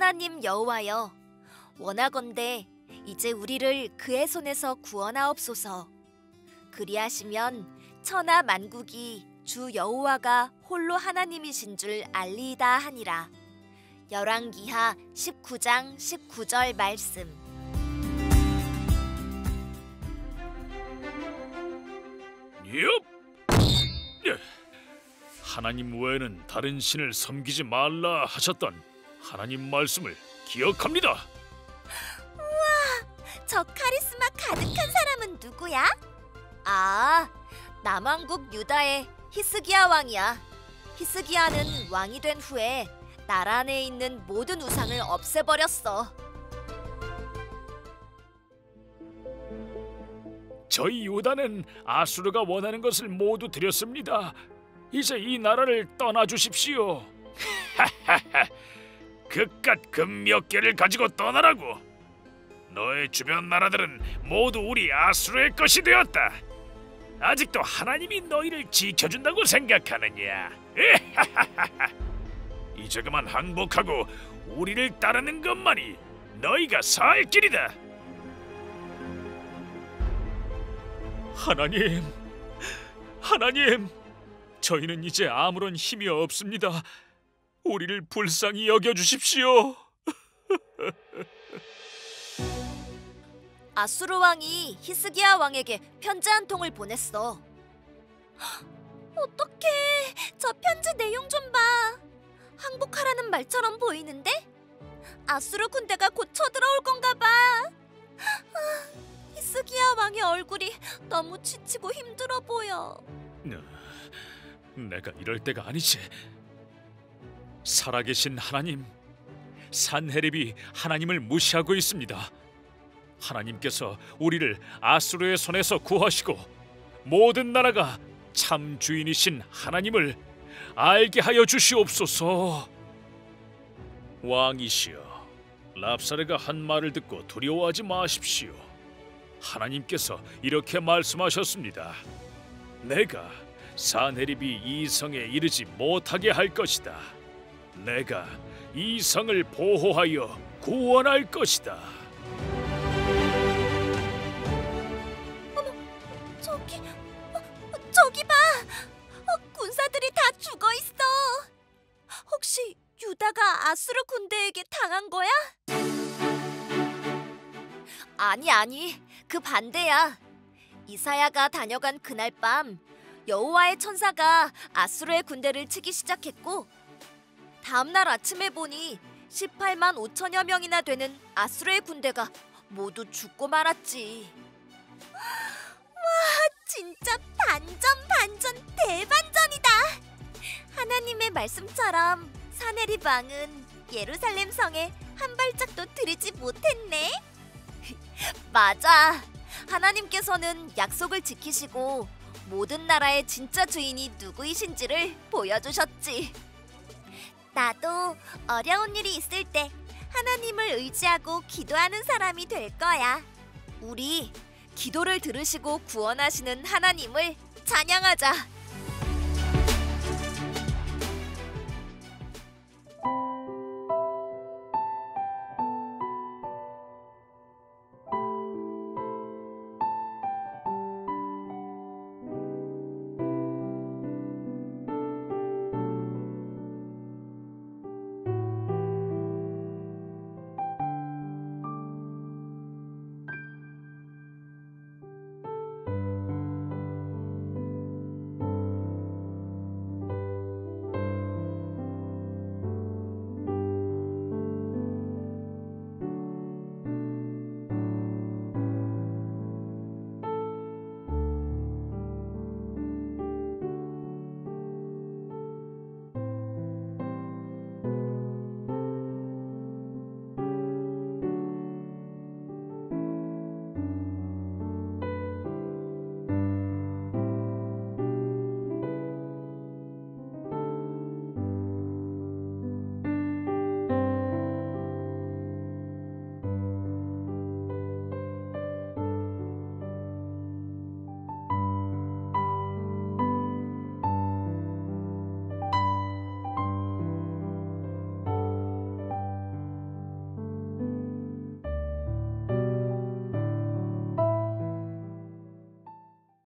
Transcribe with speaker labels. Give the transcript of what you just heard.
Speaker 1: 하나님 여호와여 원하건대 이제 우리를 그의 손에서 구원하옵소서 그리하시면 천하 만국이 주 여호와가 홀로 하나님이신 줄 알리이다 하니라 열왕기하 19장 19절 말씀
Speaker 2: 엽! 예. 하나님 외에는 다른 신을 섬기지 말라 하셨던 하나님 말씀을 기억합니다.
Speaker 1: 저 카리스마 가득한 사람은 누구야? 아, 남왕국 유다의 히스기야 왕이야. 히스기야는 왕이 된 후에 나라 안에 있는 모든 우상을 없애버렸어.
Speaker 2: 저희 유다는 아수르가 원하는 것을 모두 드렸습니다. 이제 이 나라를 떠나 주십시오. 그깟 금 몇 개를 가지고 떠나라고. 너의 주변 나라들은 모두 우리 아수르의 것이 되었다. 아직도 하나님이 너희를 지켜준다고 생각하느냐? 이제 그만 항복하고 우리를 따르는 것만이 너희가 살 길이다. 하나님, 하나님, 저희는 이제 아무런 힘이 없습니다. 우리를 불쌍히 여겨 주십시오.
Speaker 1: 아수르 왕이 히스기야 왕에게 편지 한 통을 보냈어. 어떡해. 저 편지 내용 좀 봐. 항복하라는 말처럼 보이는데? 아수르 군대가 곧 쳐들어올 건가 봐. 아, 히스기야 왕의 얼굴이 너무 지치고 힘들어 보여.
Speaker 2: 내가 이럴 때가 아니지. 살아계신 하나님, 산헤립이 하나님을 무시하고 있습니다. 하나님께서 우리를 아수르의 손에서 구하시고 모든 나라가 참 주인이신 하나님을 알게 하여 주시옵소서. 왕이시여, 랍사레가 한 말을 듣고 두려워하지 마십시오. 하나님께서 이렇게 말씀하셨습니다. 내가 사네립이 이 성에 이르지 못하게 할 것이다. 내가 이 성을 보호하여 구원할 것이다.
Speaker 1: 어. 어, 아수르 군대에게 당한 거야? 아니 아니, 그 반대야. 이사야가 다녀간 그날 밤 여호와의 천사가 아수르의 군대를 치기 시작했고 다음 날 아침에 보니 18만 5천여 명이나 되는 아수르의 군대가 모두 죽고 말았지. 진짜 반전 반전 대반전이다. 하나님의 말씀처럼 사내립 왕은 예루살렘 성에 한 발짝도 들이지 못했네. 맞아. 하나님께서는 약속을 지키시고 모든 나라의 진짜 주인이 누구이신지를 보여주셨지. 나도 어려운 일이 있을 때 하나님을 의지하고 기도하는 사람이 될 거야. 우리 기도를 들으시고 구원하시는 하나님을 찬양하자.